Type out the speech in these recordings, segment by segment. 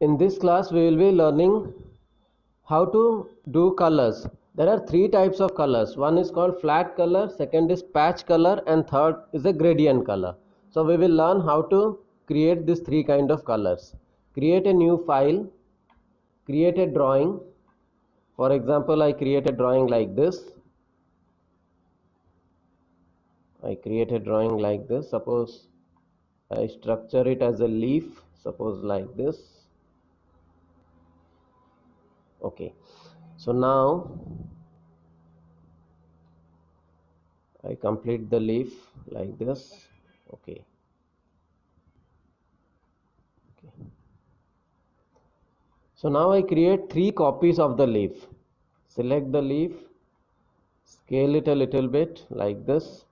In this class we will be learning how to do colors. There are three types of colors. One is called flat color, second is patch color and third is a gradient color. So we will learn how to create these three kind of colors. Create a new file, create a drawing. For example, I create a drawing like this. I create a drawing like this. Suppose I structure it as a leaf, suppose like this. Okay, so now I complete the leaf like this. Okay. So now I create three copies of the leaf. Select the leaf, scale it a little bit like this,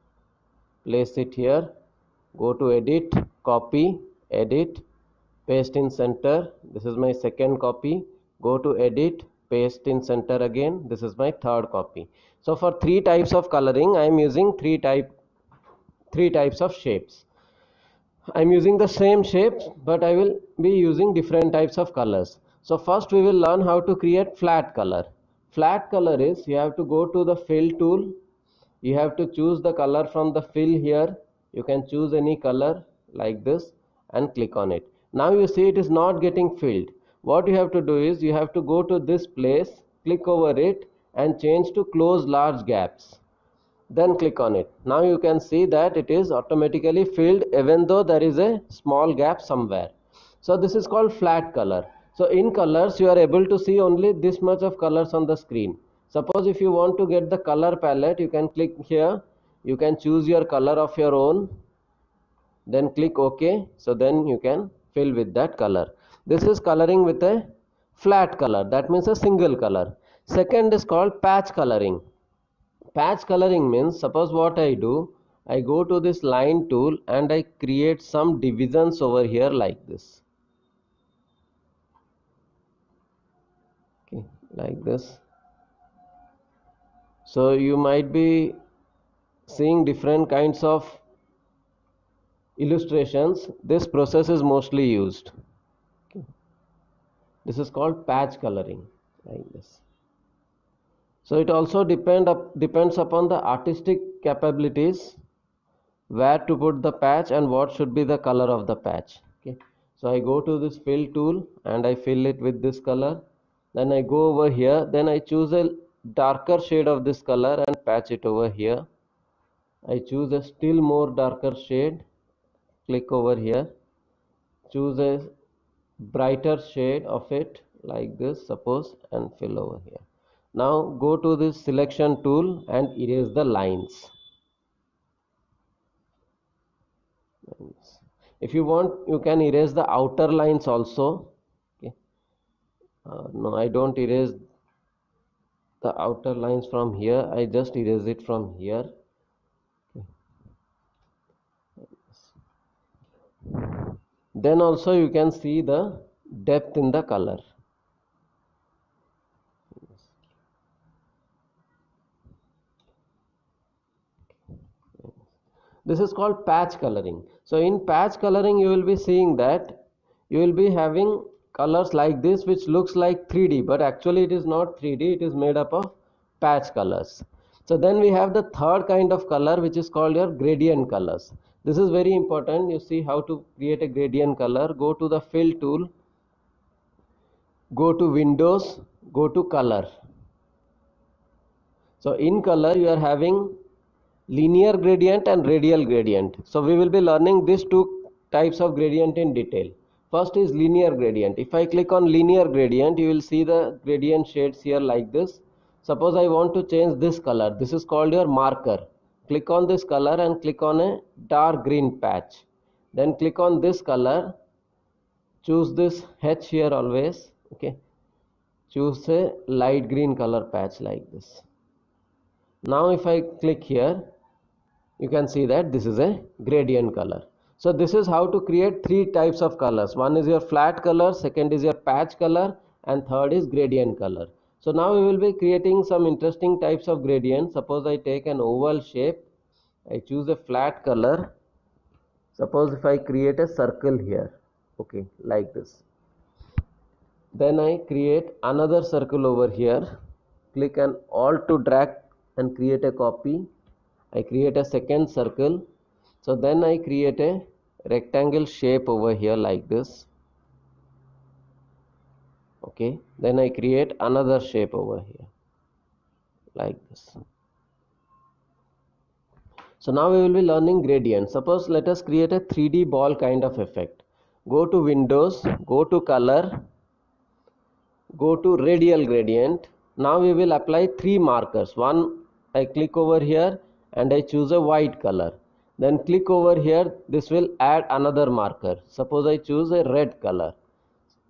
place it here, go to edit, copy, edit, paste in center. This is my second copy. Go to edit, paste in center again. This is my third copy. So for three types of coloring, I am using three type three types of shapes. I am using the same shapes, but I will be using different types of colors. So first we will learn how to create flat color. Flat color is you have to go to the fill tool. You have to choose the color from the fill here. You can choose any color like this and click on it. Now you see it is not getting filled. What you have to do is you have to go to this place, click over it and change to close large gaps. Then click on it. Now you can see that it is automatically filled even though there is a small gap somewhere. So this is called flat color. So in colors you are able to see only this much of colors on the screen. Suppose if you want to get the color palette you can click here. You can choose your color of your own. Then click OK. So then you can fill with that color. This is coloring with a flat color. That means a single color. Second is called patch coloring. Patch coloring means suppose what I do. I go to this line tool and I create some divisions over here like this like this so you might be seeing different kinds of illustrations this process is mostly used. Okay. this is called patch coloring like this. So it also depend up, depends upon the artistic capabilities where to put the patch and what should be the color of the patch okay. So i go to this fill tool and i fill it with this color. Then I go over here then I choose a darker shade of this color and patch it over here I choose a still more darker shade. Click over here. Choose a brighter shade of it like this suppose and fill over here. Now go to this selection tool and erase the lines. If you want you can erase the outer lines also. Uh, no I don't erase the outer lines from here. I just erase it from here then also you can see the depth in the color. This is called patch coloring. So in patch coloring you will be seeing that you will be having colors like this which looks like 3d but actually it is not 3d it is made up of patch colors. So then we have the third kind of color which is called your gradient colors this is very important. You see how to create a gradient color. Go to the fill tool. Go to windows. Go to color. So in color you are having linear gradient and radial gradient. So we will be learning these two types of gradient in detail. First is linear gradient. If I click on linear gradient you will see the gradient shades here like this. Suppose I want to change this color. This is called your marker click on this color and click on a dark green patch. Then click on this color. Choose this H here always okay? Choose a light green color patch like this. Now if I click here you can see that this is a gradient color. So this is how to create three types of colors. One is your flat color second is your patch color and third is gradient color so now we will be creating some interesting types of gradients. Suppose I take an oval shape I choose a flat color. Suppose if I create a circle here okay like this. Then I create another circle over here. Click and alt to drag and create a copy. I create a second circle. So then I create a rectangle shape over here like this okay? Then I create another shape over here. Like this. So now we will be learning gradient. Suppose let us create a 3d ball kind of effect. Go to windows go to color go to radial gradient. Now we will apply three markers. One I click over here and I choose a white color. Then click over here this will add another marker. Suppose I choose a red color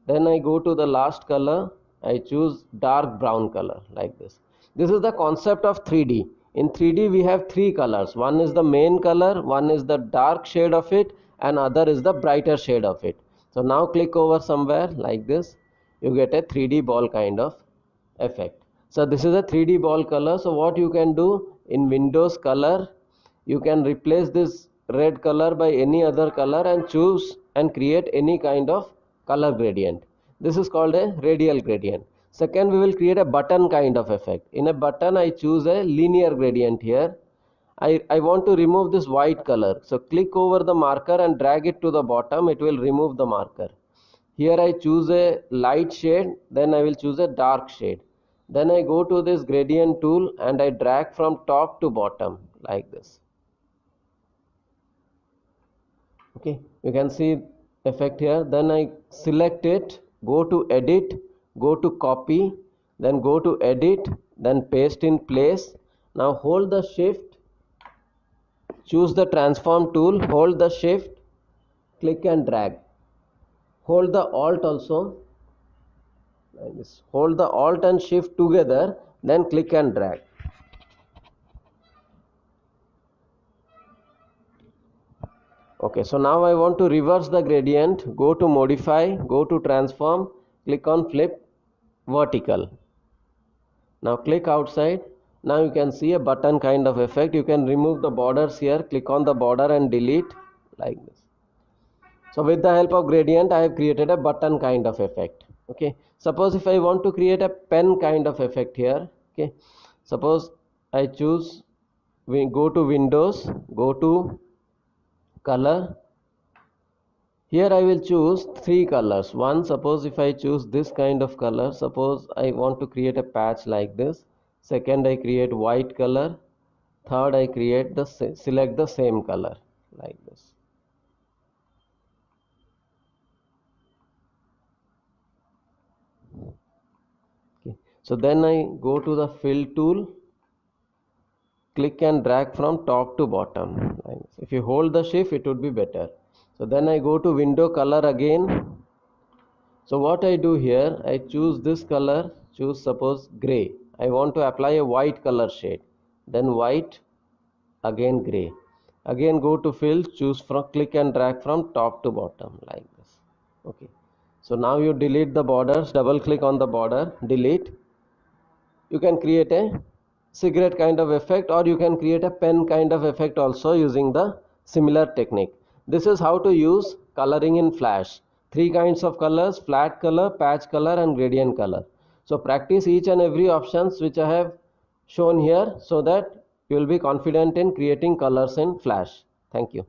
then I go to the last color. I choose dark brown color like this. This is the concept of 3D in 3D we have three colors. One is the main color one is the dark shade of it and other is the brighter shade of it. So now click over somewhere like this. You get a 3D ball kind of effect. So this is a 3D ball color. So what you can do in Windows color, you can replace this red color by any other color and choose and create any kind of color gradient. This is called a radial gradient. Second, we will create a button kind of effect. In a button, I choose a linear gradient here. I, I want to remove this white color. So click over the marker and drag it to the bottom. It will remove the marker here I choose a light shade then I will choose a dark shade then I go to this gradient tool and I drag from top to bottom like this okay you can see effect here. Then I select it go to edit go to copy then go to edit then paste in place. Now hold the shift choose the transform tool hold the shift click and drag. Hold the alt also like this. Hold the alt and shift together then click and drag okay so now I want to reverse the gradient go to modify go to transform click on flip vertical. Now click outside. Now you can see a button kind of effect. You can remove the borders here. Click on the border and delete like this. So with the help of gradient i have created a button kind of effect. Okay suppose if i want to create a pen kind of effect here. Okay suppose i choose we go to windows go to color. Here i will choose three colors. One suppose if i choose this kind of color suppose i want to create a patch like this. Second i create white color. Third i create the select the same color like this. So then I go to the fill tool click and drag from top to bottom. If you hold the shift it would be better. So then I go to window color again. So what I do here I choose this color. Choose suppose gray. I want to apply a white color shade. Then white again gray. Again go to fill choose from click and drag from top to bottom like this. Okay. So now you delete the borders double click on the border. Delete. You can create a cigarette kind of effect or you can create a pen kind of effect also using the similar technique. This is how to use coloring in flash. Three kinds of colors flat color patch color and gradient color. So practice each and every options which i have shown here so that you will be confident in creating colors in flash. Thank you